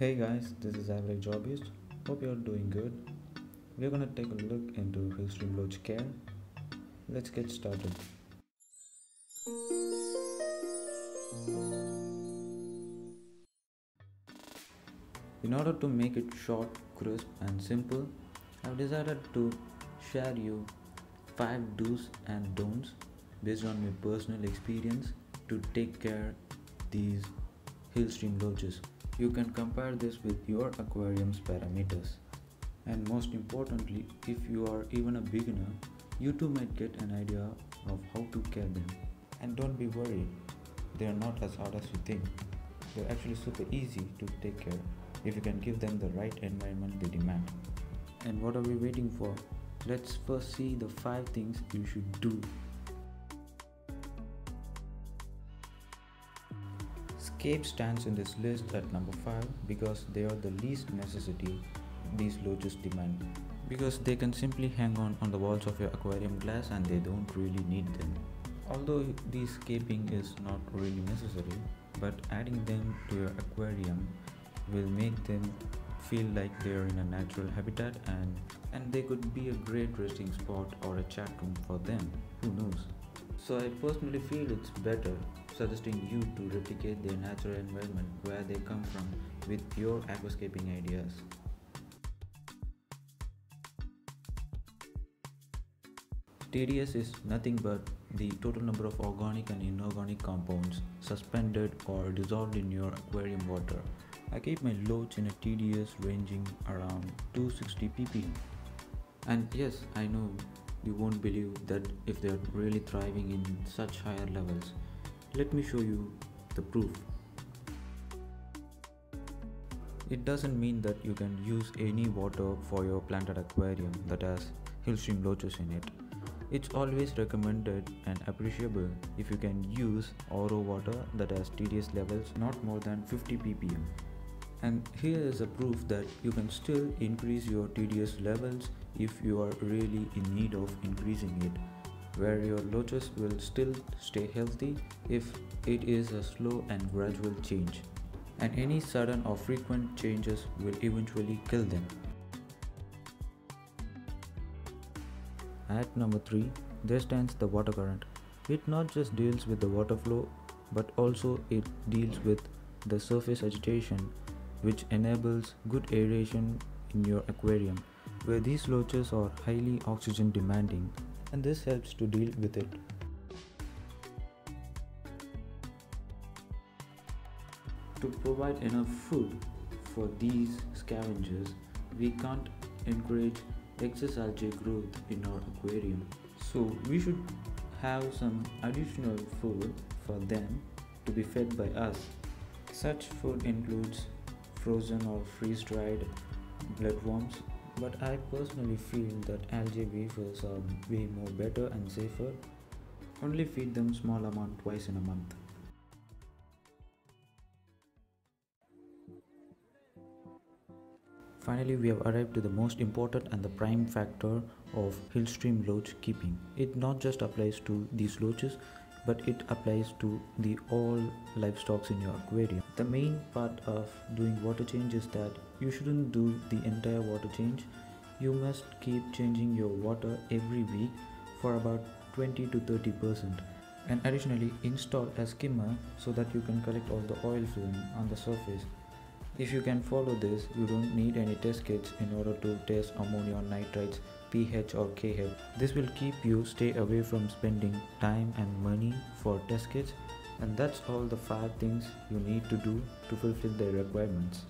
Hey guys, this is Average Hobbyist. Hope you're doing good. We're gonna take a look into Hillstream Loach Care. Let's get started. In order to make it short, crisp, and simple, I've decided to share you 5 do's and don'ts based on my personal experience to take care these Hillstream loaches. You can compare this with your aquarium's parameters. And most importantly, if you are even a beginner, you too might get an idea of how to care them. And don't be worried, they are not as hard as you think. They're actually super easy to take care if you can give them the right environment they demand. And what are we waiting for? Let's first see the 5 things you should do. Scape stands in this list at number 5 because they are the least necessity these loaches demand. Because they can simply hang on on the walls of your aquarium glass and they don't really need them. Although this scaping is not really necessary, but adding them to your aquarium will make them feel like they are in a natural habitat and and they could be a great resting spot or a chat room for them who knows so i personally feel it's better suggesting you to replicate their natural environment where they come from with your aquascaping ideas TDS is nothing but the total number of organic and inorganic compounds suspended or dissolved in your aquarium water. I keep my loads in a TDS ranging around 260 ppm. And yes, I know you won't believe that if they're really thriving in such higher levels. Let me show you the proof. It doesn't mean that you can use any water for your planted aquarium that has Hillstream loaches in it. It's always recommended and appreciable if you can use RO water that has TDS levels not more than 50 ppm. And here is a proof that you can still increase your TDS levels if you are really in need of increasing it, where your loaches will still stay healthy if it is a slow and gradual change. And any sudden or frequent changes will eventually kill them. At number 3, there stands the water current. It not just deals with the water flow, but also it deals with the surface agitation, which enables good aeration in your aquarium, where these loaches are highly oxygen demanding, and this helps to deal with it. To provide enough food for these scavengers, we can't encourage excess algae growth in our aquarium. So we should have some additional food for them to be fed by us. Such food includes frozen or freeze dried bloodworms, but I personally feel that algae wafers are way more better and safer. Only feed them small amount twice in a month. Finally, we have arrived to the most important and the prime factor of Hillstream loach keeping. It not just applies to these loaches, but it applies to the all livestock in your aquarium. The main part of doing water change is that you shouldn't do the entire water change. You must keep changing your water every week for about 20 to 30 percent and additionally install a skimmer so that you can collect all the oil film on the surface if you can follow this, you don't need any test kits in order to test ammonium nitrites, pH or KH. This will keep you stay away from spending time and money for test kits and that's all the 5 things you need to do to fulfill their requirements.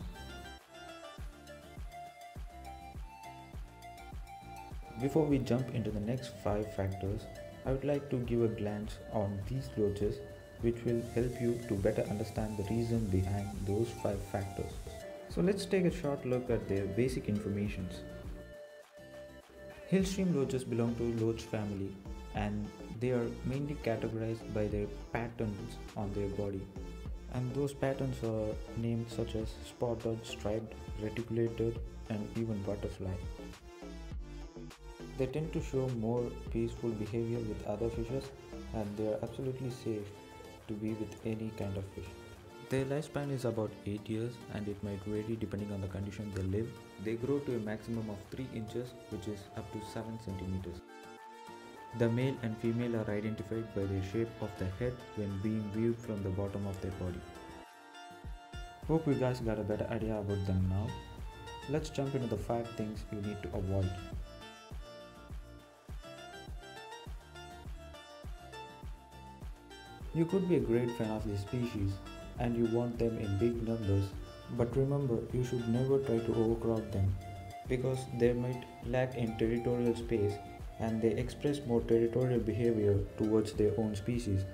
Before we jump into the next 5 factors, I would like to give a glance on these loaches which will help you to better understand the reason behind those 5 factors. So let's take a short look at their basic informations. Hillstream loaches belong to loach family and they are mainly categorized by their patterns on their body. And those patterns are named such as spotted, striped, reticulated and even butterfly. They tend to show more peaceful behavior with other fishes and they are absolutely safe to be with any kind of fish. Their lifespan is about 8 years and it might vary depending on the condition they live. They grow to a maximum of 3 inches which is up to 7 centimeters. The male and female are identified by the shape of the head when being viewed from the bottom of their body. Hope you guys got a better idea about them now. Let's jump into the 5 things you need to avoid. You could be a great fan of this species and you want them in big numbers, but remember you should never try to overcrowd them because they might lack in territorial space and they express more territorial behavior towards their own species,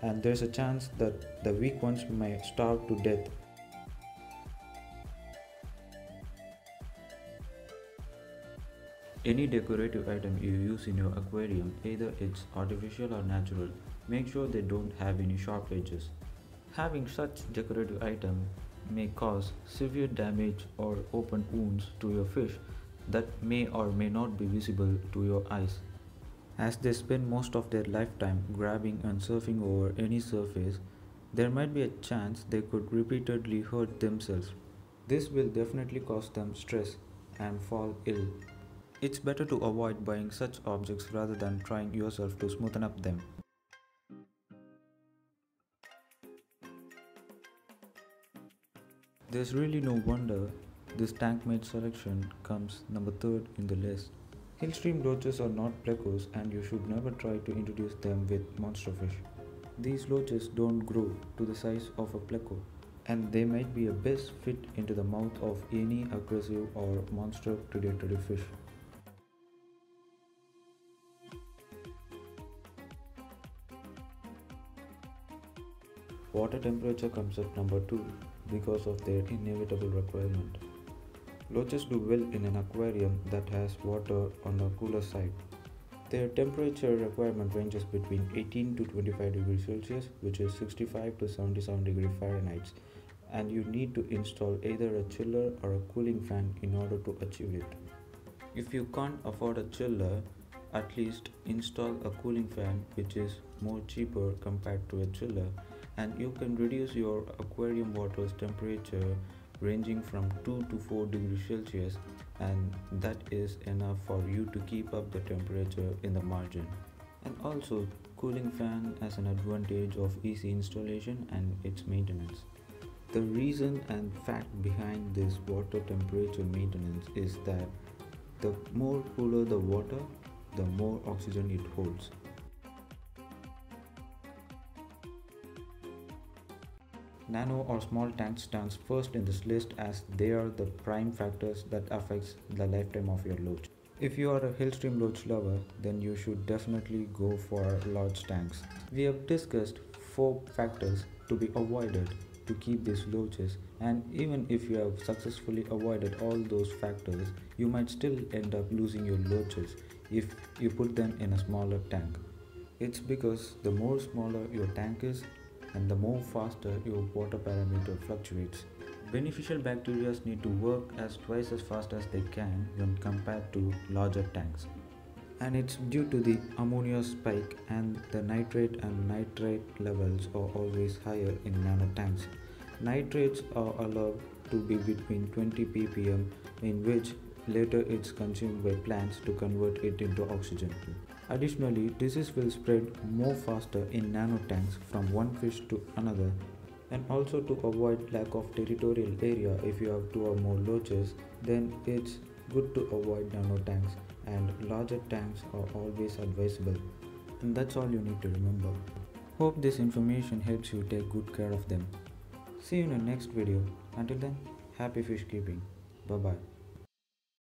and there's a chance that the weak ones may starve to death. Any decorative item you use in your aquarium, either it's artificial or natural, make sure they don't have any sharp edges. Having such decorative item may cause severe damage or open wounds to your fish that may or may not be visible to your eyes. As they spend most of their lifetime grabbing and surfing over any surface, there might be a chance they could repeatedly hurt themselves. This will definitely cause them stress and fall ill. It's better to avoid buying such objects rather than trying yourself to smoothen up them. There's really no wonder this tank mate selection comes number 3rd in the list. Hillstream loaches are not plecos and you should never try to introduce them with monster fish. These loaches don't grow to the size of a pleco and they might be a best fit into the mouth of any aggressive or monster predatory fish. Water temperature comes at number 2 because of their inevitable requirement. Loaches do well in an aquarium that has water on the cooler side. Their temperature requirement ranges between 18 to 25 degrees Celsius, which is 65 to 77 degrees Fahrenheit, and you need to install either a chiller or a cooling fan in order to achieve it. If you can't afford a chiller, at least install a cooling fan which is more cheaper compared to a chiller and you can reduce your aquarium water's temperature ranging from 2 to 4 degrees Celsius and that is enough for you to keep up the temperature in the margin. And also cooling fan has an advantage of easy installation and its maintenance. The reason and fact behind this water temperature maintenance is that the more cooler the water, the more oxygen it holds. Nano or small tanks stands first in this list as they are the prime factors that affects the lifetime of your loach. If you are a Hillstream loach lover, then you should definitely go for large tanks. We have discussed 4 factors to be avoided to keep these loaches and even if you have successfully avoided all those factors, you might still end up losing your loaches if you put them in a smaller tank. It's because the more smaller your tank is, and the more faster your water parameter fluctuates. Beneficial bacteria need to work as twice as fast as they can when compared to larger tanks. And it's due to the ammonia spike and the nitrite and nitrate levels are always higher in nano tanks. Nitrates are allowed to be between 20 ppm in which later it's consumed by plants to convert it into oxygen. Additionally, disease will spread more faster in nano tanks from one fish to another and also to avoid lack of territorial area if you have two or more loaches then it's good to avoid nano tanks and larger tanks are always advisable. And that's all you need to remember. Hope this information helps you take good care of them. See you in the next video. Until then happy fish keeping. Bye bye